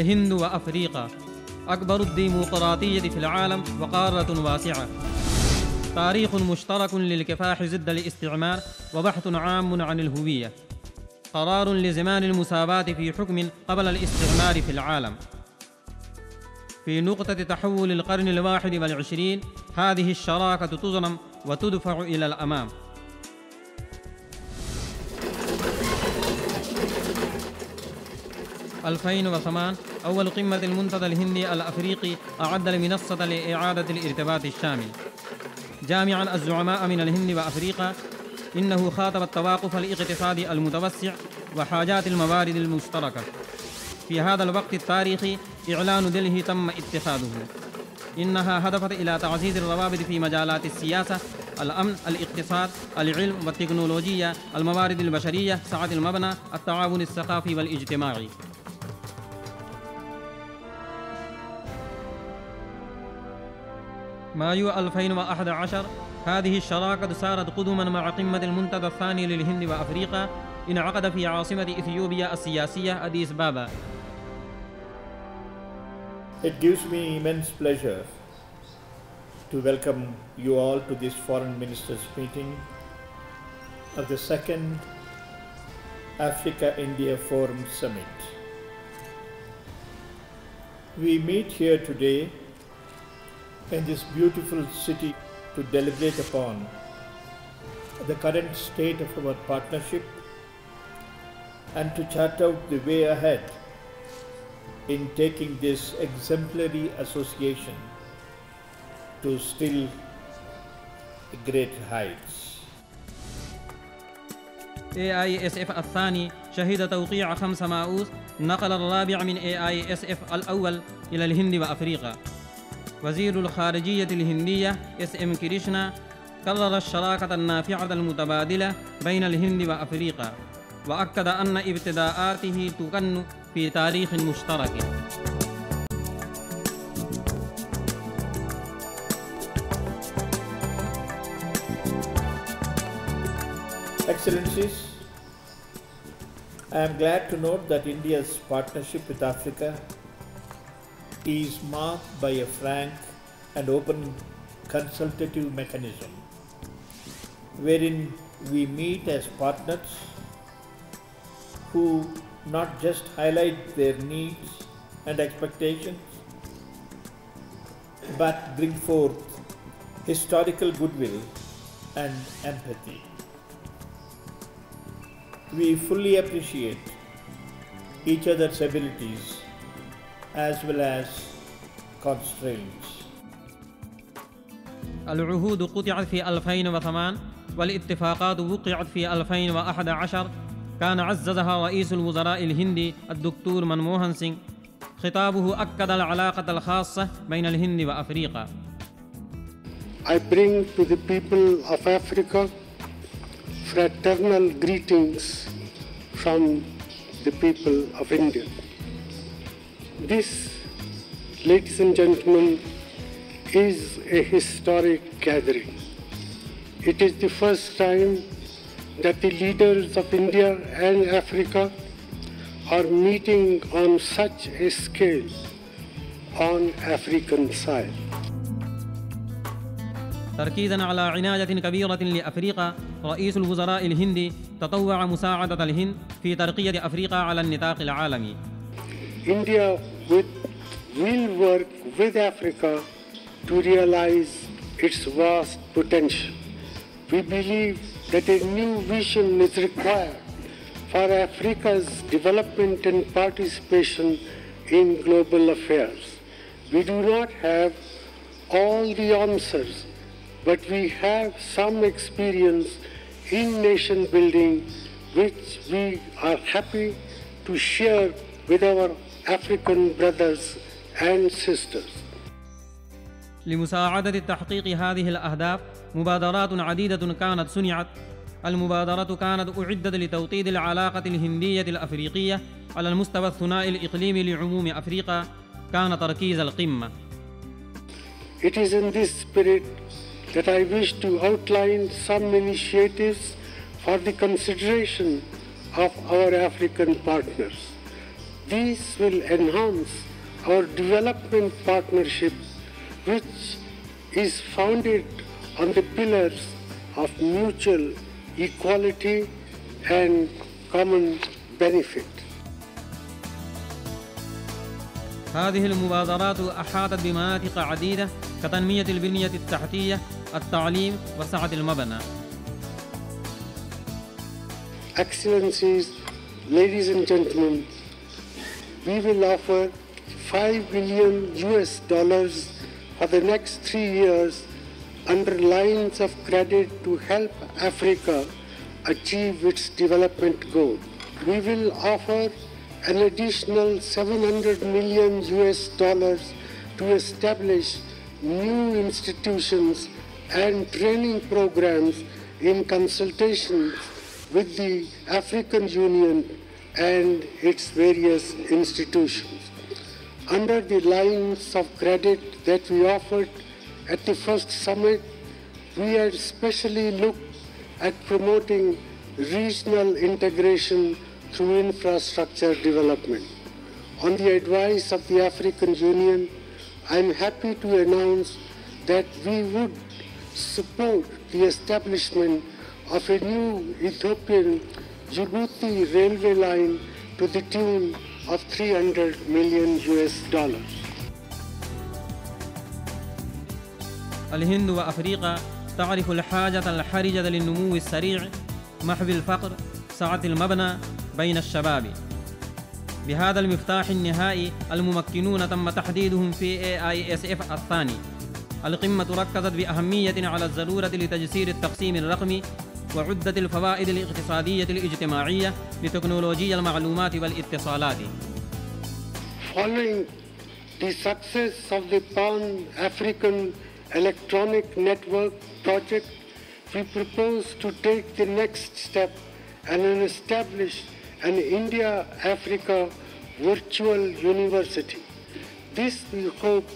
الهند وأفريقيا أكبر الديمقراطية في العالم وقارة واسعة. تاريخ مشترك للكفاح ضد الاستعمار وبحث عام عن الهوية. قرار لزمان المساواة في حكم قبل الاستعمار في العالم. في نقطة تحول القرن الواحد والعشرين هذه الشراكة تظلم وتدفع إلى الأمام. 2008 أول قمة المنتدى الهندي الأفريقي أعد المنصة لإعادة الارتباط الشامل. جامعا الزعماء من الهند وأفريقيا إنه خاطب التوافق الاقتصادي المتوسع وحاجات الموارد المشتركة. في هذا الوقت التاريخي إعلان دله تم اتخاذه. إنها هدفت إلى تعزيز الروابط في مجالات السياسة الأمن الاقتصاد العلم والتكنولوجيا الموارد البشرية سعة المبنى التعاون الثقافي والاجتماعي. مايو 2011 هذه الشراكة صارت قدما مع قمة المنتدى الثاني للهند وأفريقيا انعقد في عاصمة إثيوبيا السياسية أديس بابا It gives me immense pleasure to welcome you all to this Foreign Ministers meeting of the second Africa India Forum Summit. We meet here today in this beautiful city to deliberate upon the current state of our partnership and to chart out the way ahead in taking this exemplary association to still great heights. AISF الثاني شهد توقيع خمس ماؤوس نقل الرابع من AISF الأول إلى الهند وأفريقيا وزير الخارجية الهندية إس إم كريشنا كرر الشراكة النافعة المتبادلة بين الهند وأفريقيا وأكد أن ابتداءاته تكن في تاريخ مشترك. Excellencies, I am glad to note that India's partnership with Africa is marked by a frank and open consultative mechanism wherein we meet as partners who not just highlight their needs and expectations but bring forth historical goodwill and empathy. We fully appreciate each other's abilities as well as constraints. العهود قطعت في 2008 والاتفاقات وقعت في 2011 كان عززها رئيس الوزراء الهندي الدكتور منموهن سينغ خطابه أكد العلاقة الخاصة بين الهند وأفريقيا I bring to the people of Africa fraternal greetings from the people of India. This, ladies and gentlemen, is a historic gathering. It is the first time that the leaders of India and Africa are meeting on such a scale on African soil. تركيزا على عناية كبيرة لأفريقيا رئيس الوزراء الهندي تطوع مساعدة الهند في ترقية أفريقيا على النطاق العالمي India with, will work with Africa to realize its vast potential we believe that a new vision is required for Africa's development and participation in global affairs. We do not have all the answers, but we have some experience in nation building which we are happy to share with our African brothers and sisters. لمساعدة تحقيق هذه الأهداف مبادرات عديدة كانت صنعت المبادرة كانت أعدت لتوطيد العلاقة الهندية الأفريقية على المستوى الثنائي الإقليمي لعموم أفريقيا كان تركيز القمة It is in this spirit that I wish to outline some initiatives for the consideration of our African partners. These will enhance our development partnership, which is founded on the pillars of mutual equality and common benefit. هذه المبادرات أحاطت بمناطق عديدة كتنمية البنية التحتية التعليم وسعة المبنى Excellencies, ladies and gentlemen, we will offer 5 billion US dollars for the next three years under lines of credit to help Africa achieve its development goal. We will offer an additional 700 million US dollars to establish new institutions and training programs in consultations with the African Union and its various institutions. Under the lines of credit that we offered at the first summit, we had specially looked at promoting regional integration through infrastructure development. On the advice of the African Union, I am happy to announce that we would support the establishment of a new Ethiopian Djibouti railway line to the tune of 300 million US dollars. الهند وأفريقيا تعرف الحاجة الحرجة للنمو السريع محو الفقر سعة المبنى بين الشباب بهذا المفتاح النهائي الممكنون تم تحديدهم في AISF الثاني القمة ركزت بأهمية على الضرورة لتجسير التقسيم الرقمي وعدة الفوائد الاقتصادية الاجتماعية لتكنولوجيا المعلومات والاتصالات Following the success of the Pan-African Electronic Network project, we propose to take the next step and establish an India-Africa virtual university. This, we hope,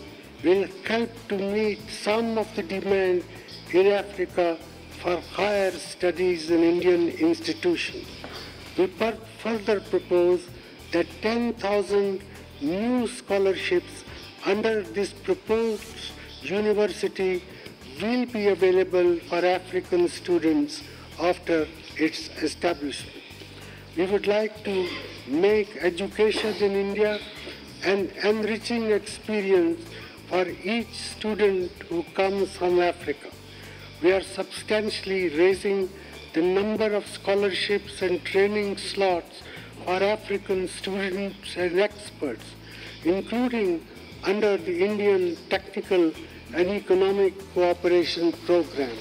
will help to meet some of the demand in Africa for higher studies in Indian institutions. We further propose that 10,000 new scholarships under this proposed university will be available for African students after its establishment. We would like to make education in India an enriching experience for each student who comes from Africa. We are substantially raising the number of scholarships and training slots for African students and experts, including under the Indian Technical and Economic Cooperation Program.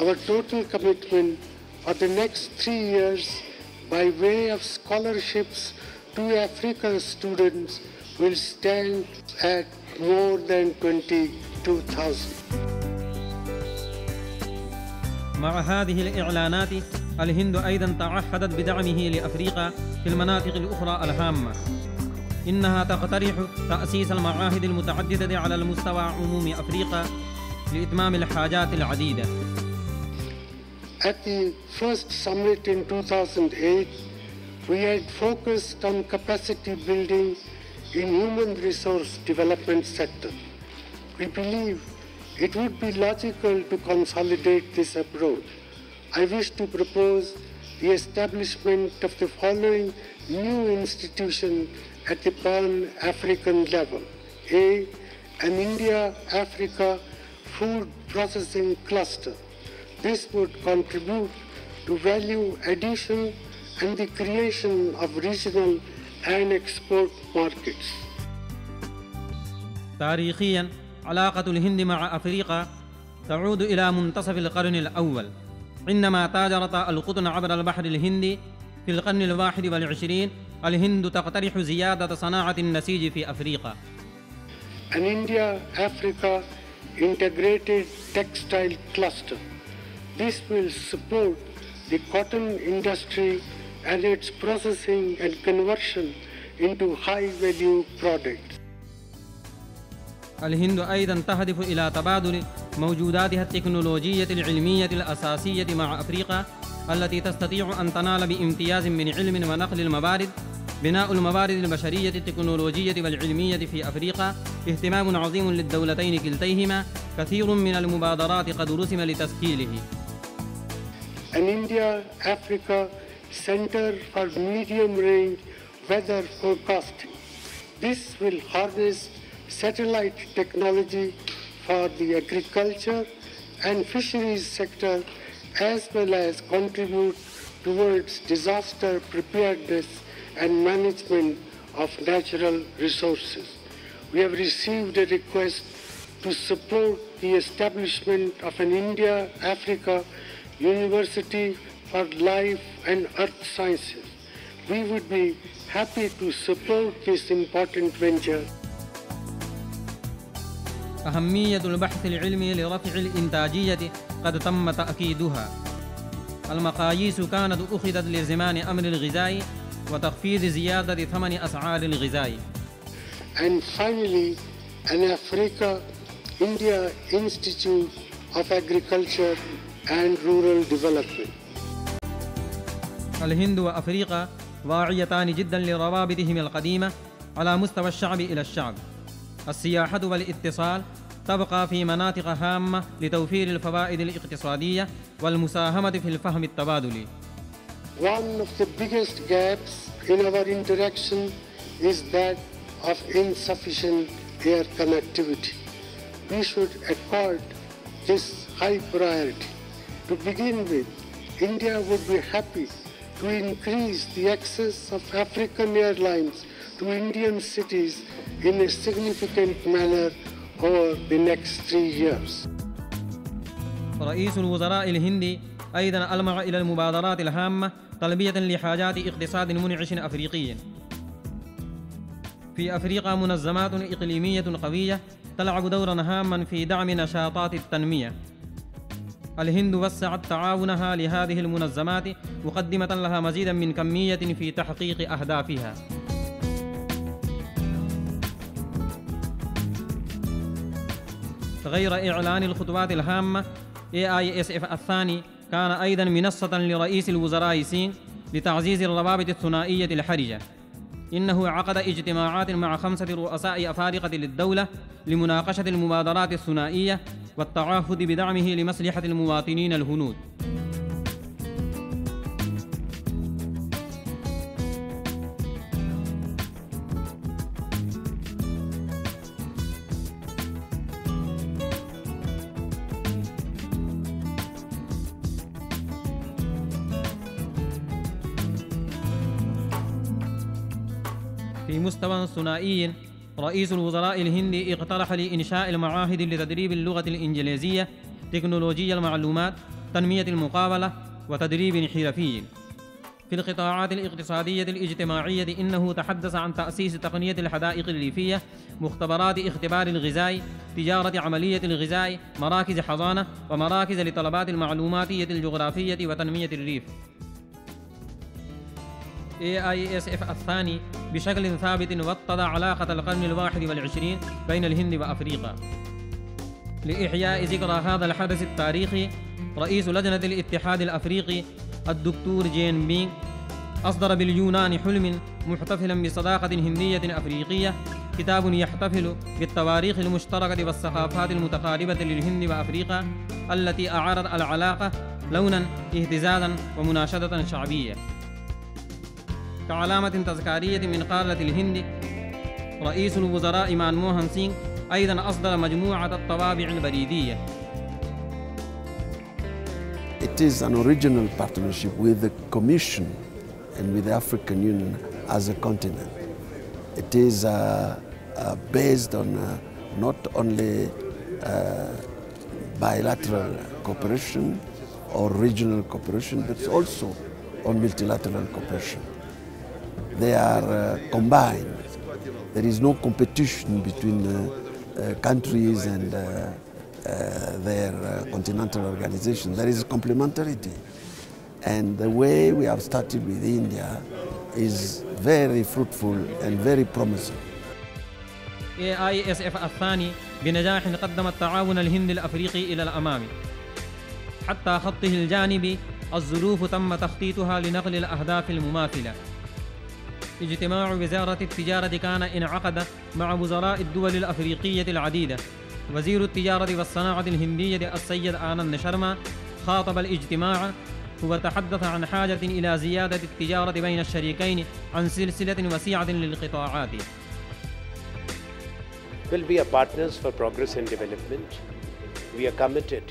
Our total commitment for the next three years by way of scholarships to African students will stand at more than 22,000. مع هذه الإعلانات الهند أيضا تعهدت بدعمه لأفريقيا في المناطق الأخرى الهامة إنها تقترح تأسيس المعاهد المتعددة على المستوى عموم أفريقيا لإتمام الحاجات العديدة At the first summit in 2008, we had focused on capacity building in human resource development sector. We believe it would be logical to consolidate this approach. I wish to propose the establishment of the following new institution at the Pan-African level. A, an India-Africa food processing cluster. This would contribute to value addition and the creation of regional and export markets. تاريخيا علاقة الهند مع أفريقيا تعود إلى منتصف القرن الأول عندما تاجرت القطن عبر البحر الهندي في القرن الواحد والعشرين الهند تقترح زيادة صناعة النسيج في أفريقيا An India-Africa integrated textile cluster. This will support the cotton industry and its processing and conversion into high-value products. الهند أيضا تهدف إلى تبادل موجوداتها التكنولوجية العلمية الأساسية مع أفريقيا التي تستطيع أن تنال بامتياز من علم ونقل الموارد بناء الموارد البشرية التكنولوجية والعلمية في أفريقيا اهتمام عظيم للدولتين كلتيهما كثير من المبادرات قد رسم لتسهيله An India-Africa Center for Medium Range Weather Forecasting. This will harness satellite technology for the agriculture and fisheries sector as well as contribute towards disaster preparedness and management of natural resources. We have received a request to support the establishment of an India-Africa University for Life and Earth Sciences. We would be happy to support this important venture. أهمية البحث العلمي لرفع الإنتاجية قد تم تأكيدها. المقاييس كانت أخذت لزمان أمر الغذاء وتخفيض زيادة ثمن أسعار الغذاء. And finally, an Africa India Institute of Agriculture and Rural Development. الهند وأفريقيا واعيتان جدا لروابطهم القديمة على مستوى الشعب إلى الشعب. السياحة والاتصال تبقى في مناطق هامة لتوفير الفوائد الاقتصادية والمساهمة في الفهم التبادلي One of the biggest gaps in our interaction is that of insufficient air connectivity. We should accord this high priority. To begin with, India would be happy to increase the access of African airlines to Indian cities in a significant manner over the next three years. رئيس الوزراء الهندي أيضا ألمع إلى المبادرات الهامة تلبية لحاجات اقتصاد منعش أفريقي. في أفريقيا منظمات إقليمية قوية تلعب دورا هاما في دعم نشاطات التنمية. الهند وسعت تعاونها لهذه المنظمات مقدمة لها مزيدا من كمية في تحقيق أهدافها. غير إعلان الخطوات الهامة AISF الثاني كان أيضا منصة لرئيس الوزراء سين لتعزيز الروابط الثنائية الحرجة. إنه عقد اجتماعات مع خمسة رؤساء أفارقة للدولة لمناقشة المبادرات الثنائية والتعهد بدعمه لمصلحة المواطنين الهنود. في مستوى ثنائي رئيس الوزراء الهندي اقترح لإنشاء المعاهد لتدريب اللغة الإنجليزية تكنولوجيا المعلومات تنمية المقابلة وتدريب حرفي. في القطاعات الاقتصادية الاجتماعية إنه تحدث عن تأسيس تقنية الحدائق الريفية مختبرات اختبار الغذاء تجارة عملية الغذاء مراكز حضانة ومراكز لطلبات المعلوماتية الجغرافية وتنمية الريف. AISF الثاني بشكل ثابت وطد علاقة القرن الواحد والعشرين بين الهند وأفريقيا. لإحياء ذكرى هذا الحدث التاريخي رئيس لجنة الاتحاد الأفريقي الدكتور جين بينغ أصدر باليونان حلم محتفلا بصداقة هندية أفريقية كتاب يحتفل بالتواريخ المشتركة والثقافات المتقاربة للهند وأفريقيا التي أعارت العلاقة لونا اهتزازا ومناشدة شعبية. كعلامة تذكارية من قارة الهند رئيس الوزراء مانموهن سينغ أيضا أصدر مجموعة الطوابع البريدية it is an original partnership with the Commission and with the African Union as a continent. It is uh, uh, based on uh, not only uh, bilateral cooperation or regional cooperation, but also on multilateral cooperation. They are uh, combined. There is no competition between uh, uh, countries and uh, uh, their uh, continental organization. There is complementarity. And the way we have started with India is very fruitful and very promising. AISF الثاني بنجاح قدم التعاون الهندي الأفريقي إلى الأمام حتى خطه الجانبي الظروف تم تخطيطها لنقل الأهداف المماثلة اجتماع وزارة التجارة كان انعقد مع وزراء الدول الأفريقية العديدة. وزير التجارة والصناعة الهندية السيد آنند شرما خاطب الاجتماع وتحدث عن حاجة إلى زيادة التجارة بين الشريكين عن سلسلة وسيعة للقطاعات. Well, we are partners for progress and development. We are committed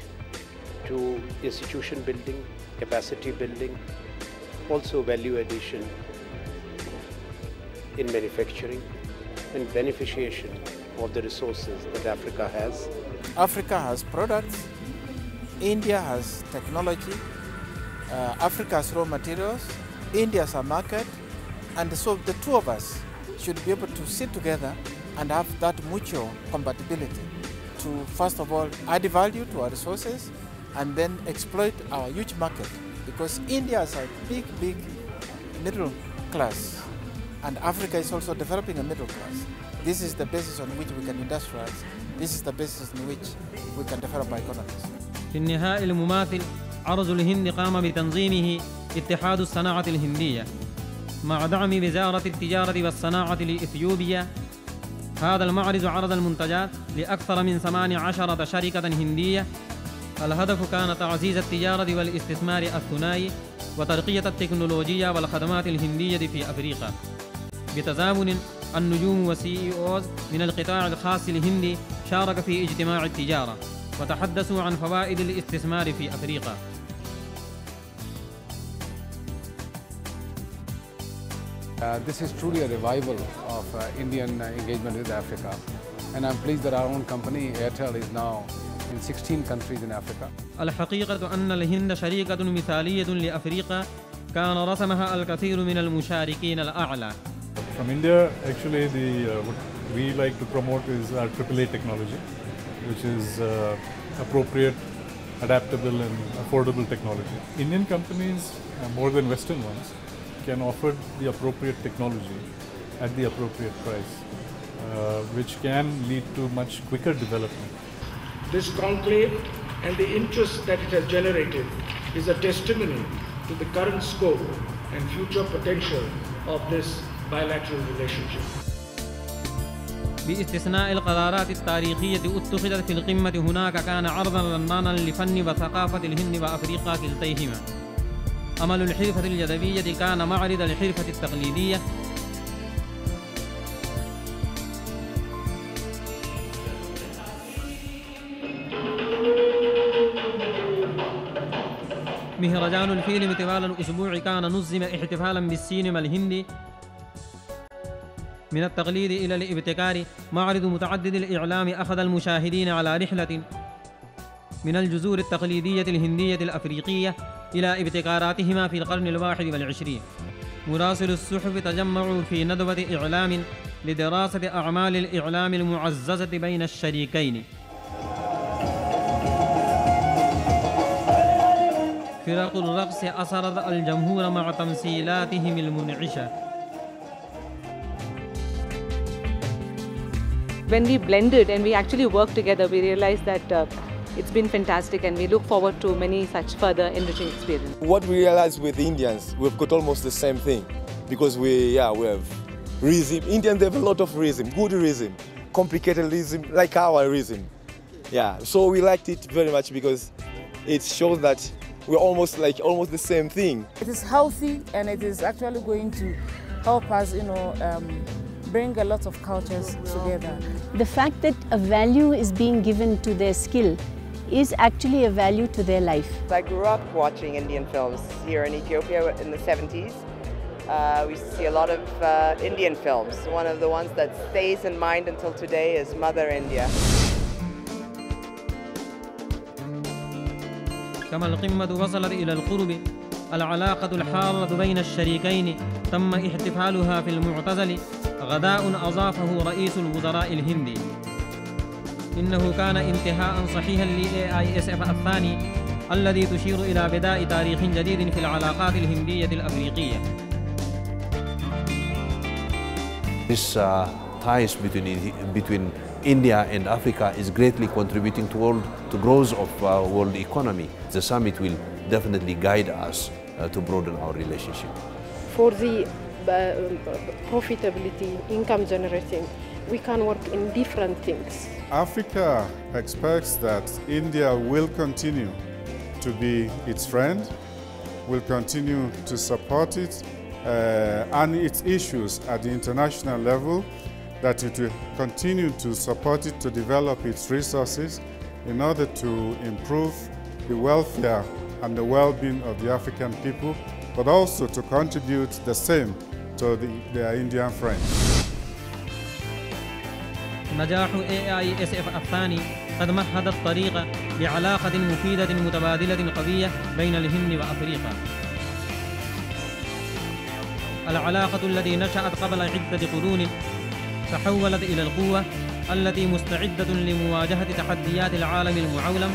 to institution building, capacity building, also value addition. In manufacturing and beneficiation of the resources that Africa has. Africa has products, India has technology, uh, Africa has raw materials, India has a market, and so the two of us should be able to sit together and have that mutual compatibility to first of all add value to our resources and then exploit our huge market because India is a big, big middle class and Africa is also developing a middle class. This is the basis on which we can industrialize. This is the basis on which we can develop our economies. في النهاء المماثل عرض الهند قام بتنظيمه اتحاد الصناعة الهندية مع دعم وزارة التجارة والصناعة لإثيوبيا هذا المعرض عرض المنتجات لأكثر من 18 شركة هندية الهدف كان تعزيز التجارة والاستثمار الثنائي وترقية التكنولوجيا والخدمات الهندية في أفريقيا بتزامن النجوم وسي أوز من القطاع الخاص الهندي شارك في اجتماع التجارة وتحدثوا عن فوائد الاستثمار في أفريقيا Uh, this is truly a revival of uh, Indian uh, engagement with Africa. And I'm pleased that our own company, Airtel, is now in 16 countries in Africa. الحقيقة أن الهند شريكة مثالية لأفريقيا كان رسمها الكثير من المشاركين الأعلى From India, actually, the uh, what we like to promote is our AAA technology, which is uh, appropriate, adaptable, and affordable technology. Indian companies, uh, more than Western ones, can offer the appropriate technology at the appropriate price, uh, which can lead to much quicker development. This conclave and the interest that it has generated is a testimony to the current scope and future potential of this bilateral relationship. بإستثناء القرارات التاريخية اتخذت في القمة هناك كان عرضا رنانا لفن وثقافة الهند وأفريقيا كلتيهما. أمل الحرفة اليدوية كان معرض الحرفة التقليدية. مهرجان الفيلم طوال الأسبوع كان نظم احتفالا بالسينما الهندي. من التقليد إلى الابتكار معرض متعدد الإعلام أخذ المشاهدين على رحلة من الجذور التقليدية الهندية الأفريقية إلى ابتكاراتهما في القرن الواحد والعشرين. مراسل الصحف تجمعوا في ندوة إعلام لدراسة أعمال الإعلام المعززة بين الشريكين. فرق الرقص أسرت الجمهور مع تمثيلاتهم المنعشة. When we blended and we actually worked together, we realized that uh, it's been fantastic and we look forward to many such further enriching experiences. What we realized with Indians, we've got almost the same thing because we, yeah, we have rhythm. Indians have a lot of rhythm, good rhythm, complicated rhythm, like our rhythm. Yeah, so we liked it very much because it shows that we're almost like almost the same thing. It is healthy and it is actually going to help us, you know, um, bring a lot of cultures together The fact that a value is being given to their skill is actually a value to their life. I grew up watching Indian films here in Ethiopia in the 70s. Uh, we see a lot of uh, Indian films. One of the ones that stays in mind until today is Mother India. كما القمة وصلت إلى القرب العلاقة الحارة بين الشريكين تم احتفالها في المعتزل غداء أضافه رئيس الوزراء الهندي إنه كان انتهاء صحيحا لل IAFS الثاني الذي تشير إلى بداء تاريخ جديد في العلاقات الهندية الأفريقية This uh, ties between, between India and Africa is greatly contributing to, world, to growth of uh, world economy. The summit will definitely guide us uh, to broaden our relationship. For the uh, profitability, income generating, we can work in different things. Africa expects that India will continue to be its friend, will continue to support it uh, and its issues at the international level, that it will continue to support it to develop its resources in order to improve the welfare and the well-being of the African people, but also to contribute the same to the, their Indian friends. نجاح AISF الثاني قد مهد الطريق لعلاقة مفيدة متبادلة قوية بين الهند وأفريقيا العلاقة التي نشأت قبل عدة قرون تحولت إلى القوة التي مستعدة لمواجهة تحديات العالم المعولم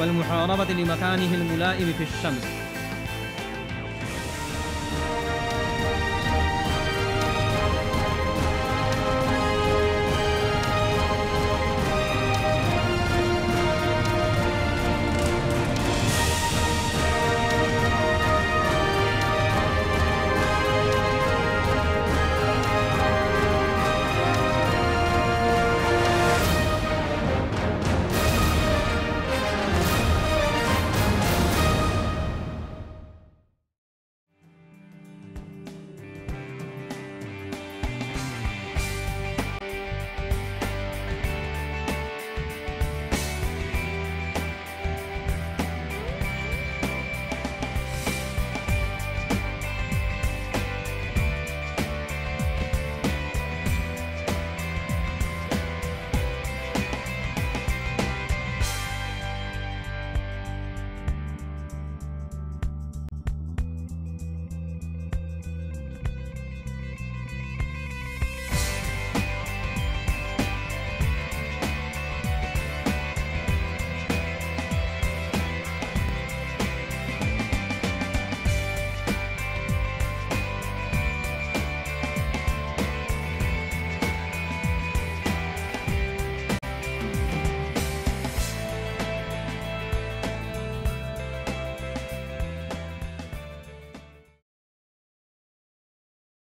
والمحاربة لمكانه الملائم في الشمس